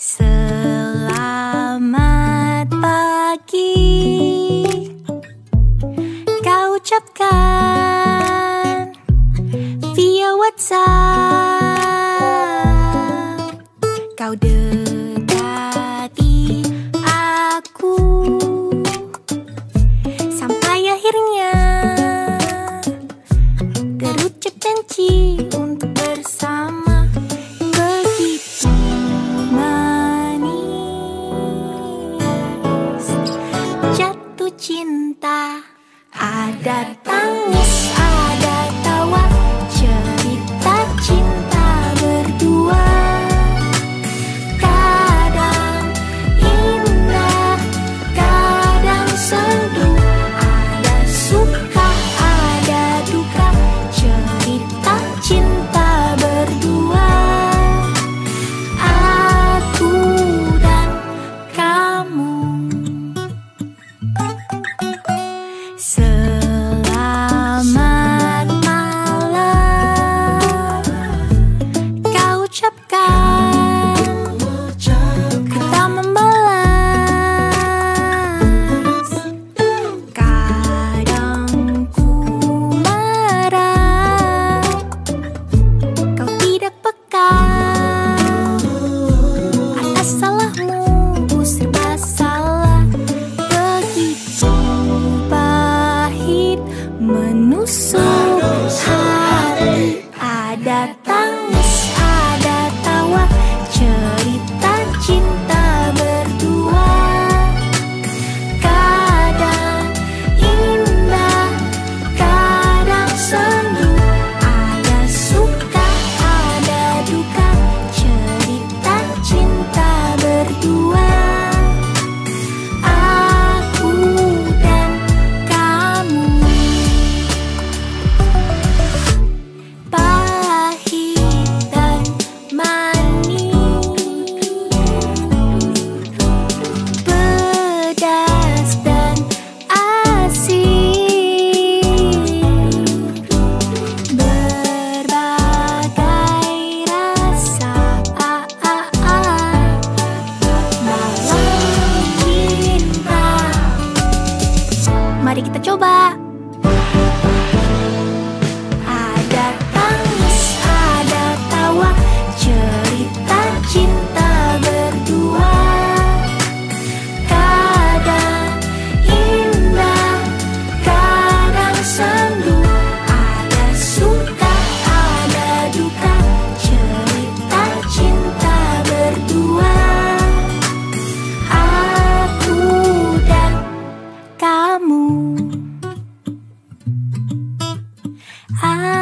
So untuk bersama. Begitu manis. Jatuh cinta ada menusuk hati ada tangan kita coba. 爱。